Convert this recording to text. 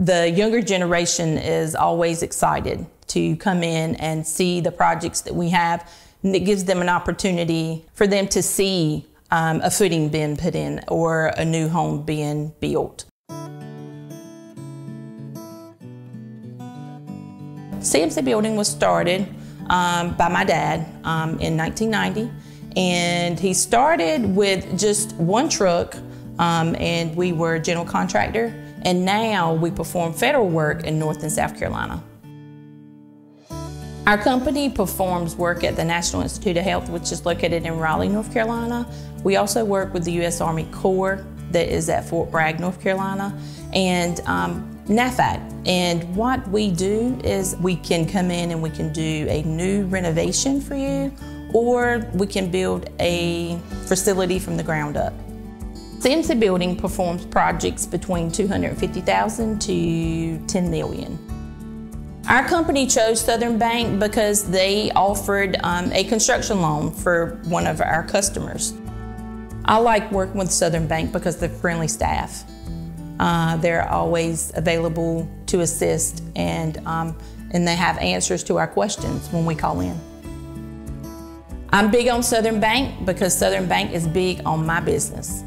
The younger generation is always excited to come in and see the projects that we have. And it gives them an opportunity for them to see um, a footing being put in or a new home being built. CMC Building was started um, by my dad um, in 1990, and he started with just one truck, um, and we were a general contractor, and now we perform federal work in North and South Carolina. Our company performs work at the National Institute of Health, which is located in Raleigh, North Carolina. We also work with the U.S. Army Corps that is at Fort Bragg, North Carolina, and um, NAVFAC. And what we do is we can come in and we can do a new renovation for you, or we can build a facility from the ground up. CMC Building performs projects between 250,000 to 10 million. Our company chose Southern Bank because they offered um, a construction loan for one of our customers. I like working with Southern Bank because they're friendly staff. Uh, they're always available to assist and, um, and they have answers to our questions when we call in. I'm big on Southern Bank because Southern Bank is big on my business.